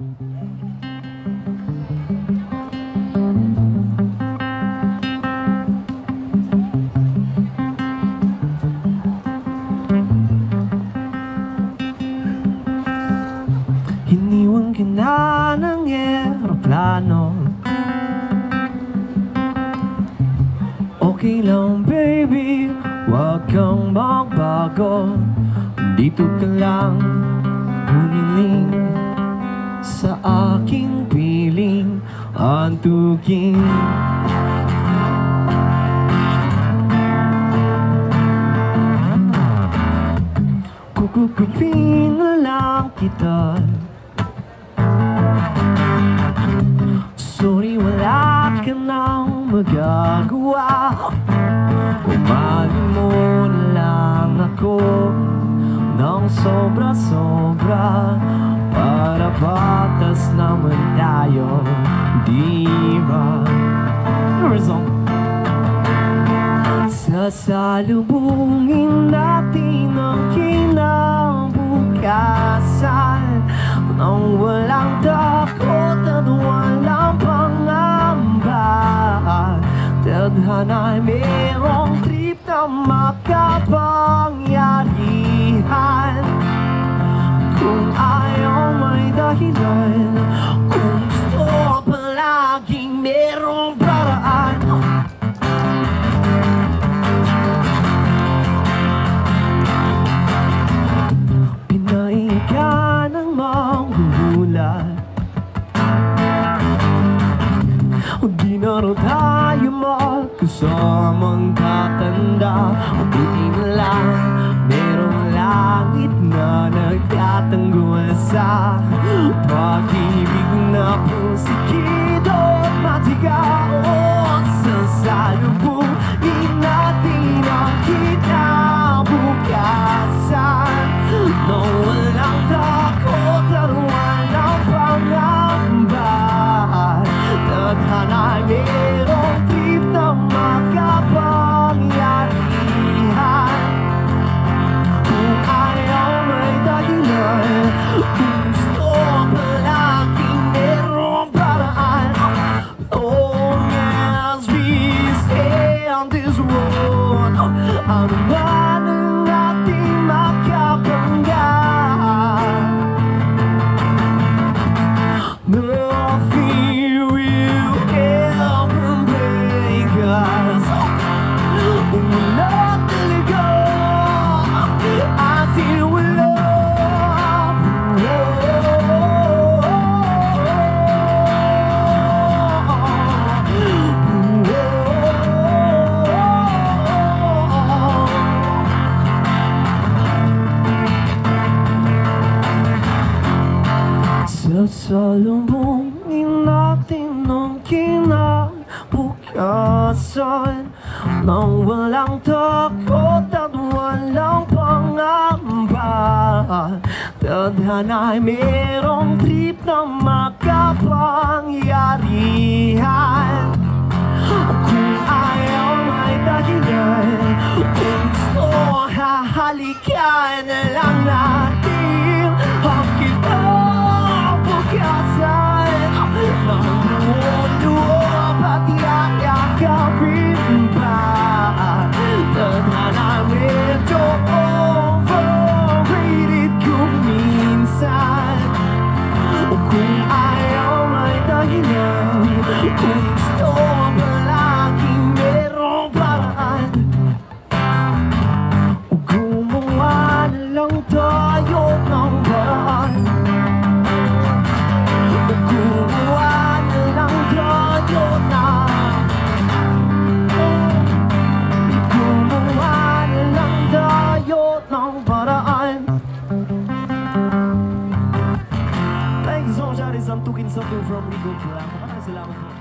Hiniwang ka na ng aeroplano Okay lang baby, wag kang magbago. Dito ka lang, humiling Sa aking piling, antukin Kukukupin na lang kita. Sorry, wala ka nang magagawa. Umali mo na lang ako Nang sobra-sobra batas naman tayo Di ba? Rizal Sasalubungin natin ang kinabukasan Nang walang takot at walang pangamba Tadhana'y palaging merong paraan. Pinay ka ng manghuhulat Di na raw tayo magkasamang tatanda. Mabuti na lang Merong langit na nagtatanggol sa Pag-ibig na pusikido Sasalubungin natin ang kinabukasan Nang walang takot at walang pangamba. Tadhana'y merong trip na makapangyarihan. Kung ayaw may dahilan. Kung gusto hahalikan kung ayaw may dahilan Kung gusto Rico Blanco. Maraming salamat po.